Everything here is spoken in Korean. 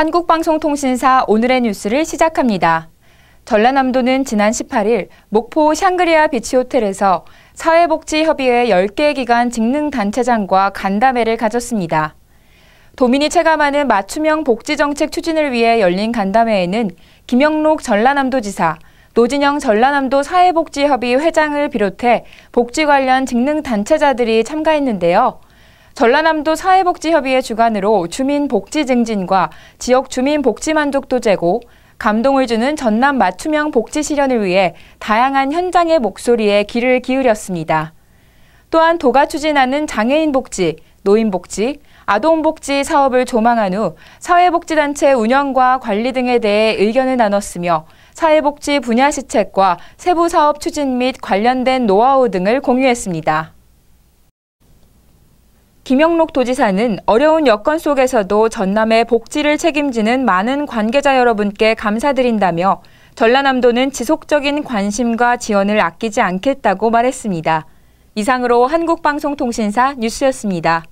한국방송통신사 오늘의 뉴스를 시작합니다. 전라남도는 지난 18일 목포 샹그리아 비치 호텔에서 사회복지협의회 10개 기관 직능단체장과 간담회를 가졌습니다. 도민이 체감하는 맞춤형 복지정책 추진을 위해 열린 간담회에는 김영록 전라남도지사, 노진영 전라남도 사회복지협의 회장을 비롯해 복지 관련 직능 단체자들이 참가했는데요. 전라남도 사회복지협의회 주관으로 주민 복지 증진과 지역 주민 복지 만족도 제고, 감동을 주는 전남 맞춤형 복지 실현을 위해 다양한 현장의 목소리에 귀를 기울였습니다. 또한 도가 추진하는 장애인 복지, 노인 복지, 아동 복지 사업을 조망한 후 사회복지단체 운영과 관리 등에 대해 의견을 나눴으며 사회복지 분야 시책과 세부 사업 추진 및 관련된 노하우 등을 공유했습니다. 김영록 도지사는 어려운 여건 속에서도 전남의 복지를 책임지는 많은 관계자 여러분께 감사드린다며 전라남도는 지속적인 관심과 지원을 아끼지 않겠다고 말했습니다. 이상으로 한국방송통신사 뉴스였습니다.